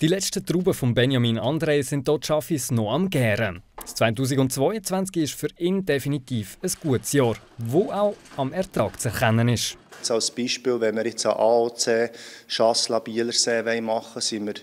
Die letzten Trauben von Benjamin André sind dort Schaffis noch am Gären. 2022 ist für ihn definitiv ein gutes Jahr, wo auch am Ertrag zu erkennen ist. Jetzt als Beispiel, wenn wir jetzt an AOC Schassla Bielersee machen wollen, sind wir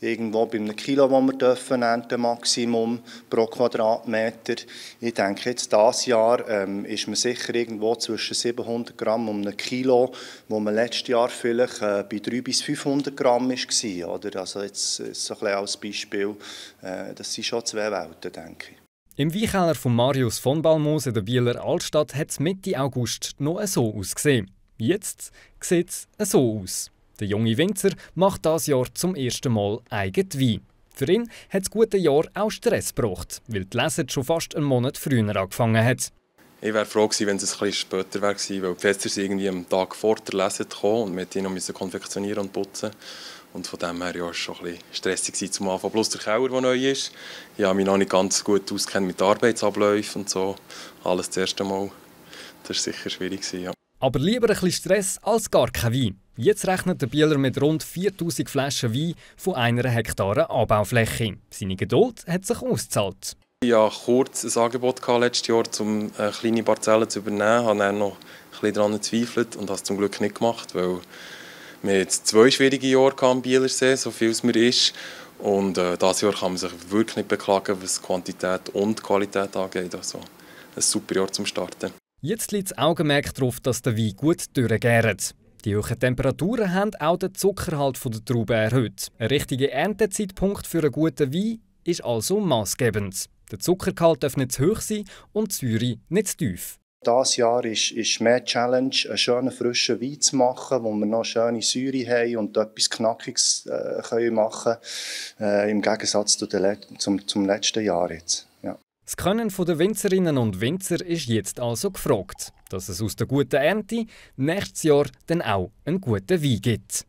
irgendwo bei einem Kilo, das wir dürfen ernten, Maximum pro Quadratmeter. Ich denke, jetzt dieses Jahr ähm, ist man sicher irgendwo zwischen 700 Gramm und einem Kilo, wo man letztes Jahr vielleicht äh, bei 300 bis 500 Gramm war. Oder? Also jetzt so ein bisschen als Beispiel, äh, das sind schon zwei Welten, denke ich. Im Weinkeller von Marius von Balmos in der Bieler Altstadt hat es Mitte August noch so ausgesehen. Jetzt sieht es so aus. Der junge Winzer macht das Jahr zum ersten Mal eigen Wein. Für ihn hat das gute Jahr auch Stress gebracht, weil die Lese schon fast einen Monat früher angefangen hat. Ich wäre froh gewesen, wenn es ein bisschen später wäre weil die Fester sind irgendwie am Tag vor der Lese gekommen und wir die noch konfektionieren und putzen. Und von dem her war es schon ein stressig zum Anfang. Plus der Keller, der neu ist. Ich habe mich noch nicht ganz gut auskennt mit Arbeitsabläufen und so. Alles das erste Mal. Das war sicher schwierig. Ja. Aber lieber ein bisschen Stress als gar kein Wein. Jetzt rechnet der Bieler mit rund 4000 Flaschen Wein von einer Hektare Anbaufläche. Seine Geduld hat sich ausgezahlt. Ich hatte kurz ein Angebot letztes Jahr, um eine kleine Parzelle zu übernehmen. Ich habe dann noch ein bisschen daran gezweifelt und habe es zum Glück nicht gemacht, weil wir jetzt zwei schwierige Jahre am Bielersee, so viel es mir ist. Und äh, dieses Jahr kann man sich wirklich nicht beklagen, was Quantität und Qualität angeht. Also ein super Jahr zum Starten. Jetzt liegt das Augenmerk darauf, dass der Wein gut durchgärt. Die hohen Temperaturen haben auch den Zuckerhalt der Traube erhöht. Ein richtiger Erntezeitpunkt für einen guten Wein ist also maßgebend. Der Zuckergehalt darf nicht zu hoch sein und die Säure nicht zu tief. Dieses Jahr ist, ist mehr Challenge, einen schönen frischen Wein zu machen, wo wir noch schöne Säure haben und etwas Knackiges äh, können machen können, äh, im Gegensatz zu zum, zum letzten Jahr jetzt. Das Können der Winzerinnen und Winzer ist jetzt also gefragt, dass es aus der guten Ernte nächstes Jahr dann auch einen guten Wein gibt.